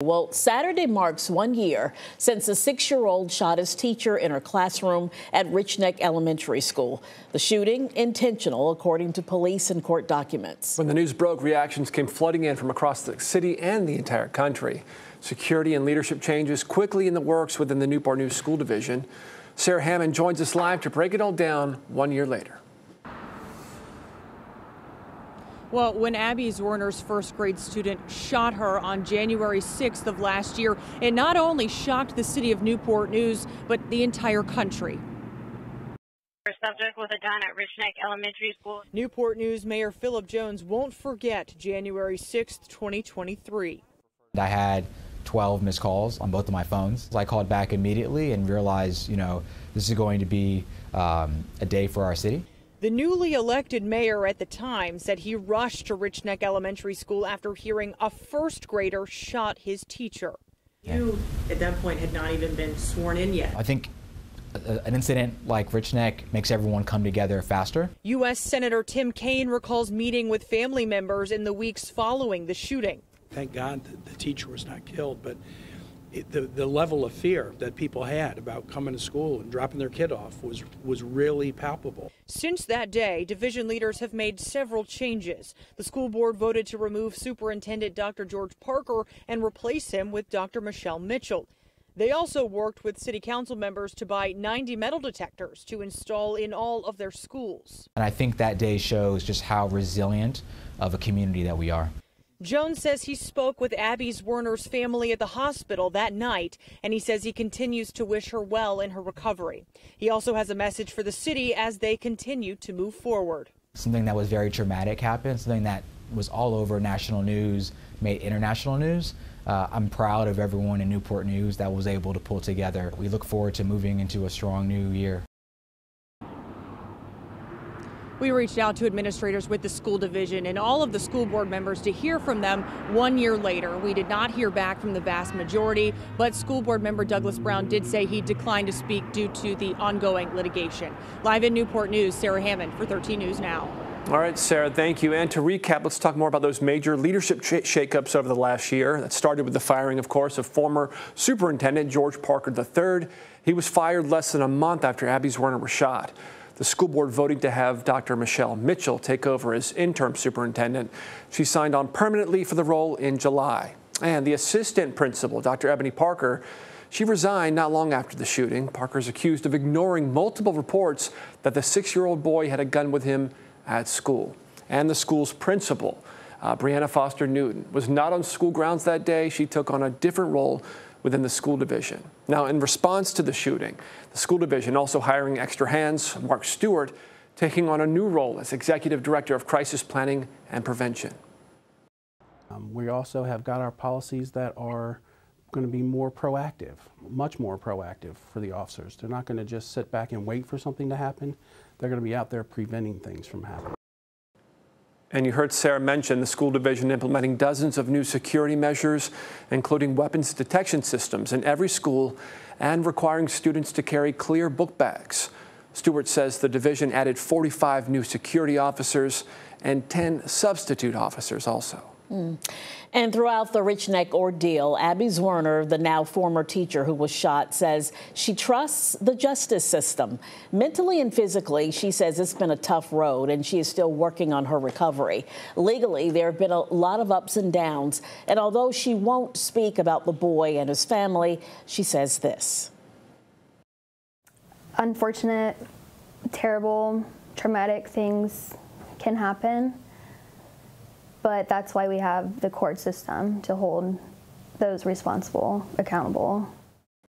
Well, Saturday marks one year since a six year old shot his teacher in her classroom at Richneck Elementary School. The shooting intentional, according to police and court documents. When the news broke, reactions came flooding in from across the city and the entire country. Security and leadership changes quickly in the works within the Newport News School Division. Sarah Hammond joins us live to break it all down one year later. Well, when Abby Zwerner's first grade student shot her on January 6th of last year, it not only shocked the city of Newport News, but the entire country. Subject with a gun at Rich Neck Elementary School. Newport News Mayor Philip Jones won't forget January 6th, 2023. I had 12 missed calls on both of my phones. I called back immediately and realized, you know, this is going to be um, a day for our city. The newly elected mayor at the time said he rushed to Richneck Elementary School after hearing a first grader shot his teacher. You, at that point, had not even been sworn in yet. I think uh, an incident like Richneck makes everyone come together faster. U.S. Senator Tim Kaine recalls meeting with family members in the weeks following the shooting. Thank God the teacher was not killed, but it, the, the level of fear that people had about coming to school and dropping their kid off was, was really palpable. Since that day, division leaders have made several changes. The school board voted to remove Superintendent Dr. George Parker and replace him with Dr. Michelle Mitchell. They also worked with city council members to buy 90 metal detectors to install in all of their schools. And I think that day shows just how resilient of a community that we are. Jones says he spoke with Abby Zwerner's family at the hospital that night, and he says he continues to wish her well in her recovery. He also has a message for the city as they continue to move forward. Something that was very traumatic happened, something that was all over national news, made international news. Uh, I'm proud of everyone in Newport News that was able to pull together. We look forward to moving into a strong new year. We reached out to administrators with the school division and all of the school board members to hear from them one year later. We did not hear back from the vast majority, but school board member Douglas Brown did say he declined to speak due to the ongoing litigation. Live in Newport News, Sarah Hammond for 13 News Now. All right, Sarah, thank you. And to recap, let's talk more about those major leadership sh shakeups over the last year. That started with the firing, of course, of former Superintendent George Parker III. He was fired less than a month after Abby's Zwerner was shot the school board voting to have Dr. Michelle Mitchell take over as interim superintendent. She signed on permanently for the role in July. And the assistant principal, Dr. Ebony Parker, she resigned not long after the shooting. Parker is accused of ignoring multiple reports that the six-year-old boy had a gun with him at school. And the school's principal, uh, Brianna Foster Newton, was not on school grounds that day. She took on a different role within the school division. Now, in response to the shooting, the school division also hiring extra hands, Mark Stewart taking on a new role as Executive Director of Crisis Planning and Prevention. Um, we also have got our policies that are going to be more proactive, much more proactive for the officers. They're not going to just sit back and wait for something to happen. They're going to be out there preventing things from happening. And you heard Sarah mention the school division implementing dozens of new security measures, including weapons detection systems in every school and requiring students to carry clear book bags. Stewart says the division added 45 new security officers and 10 substitute officers also. Mm. And throughout the Richneck ordeal, Abby Zwerner, the now former teacher who was shot, says she trusts the justice system. Mentally and physically, she says it's been a tough road and she is still working on her recovery. Legally, there have been a lot of ups and downs. And although she won't speak about the boy and his family, she says this. Unfortunate, terrible, traumatic things can happen but that's why we have the court system to hold those responsible accountable.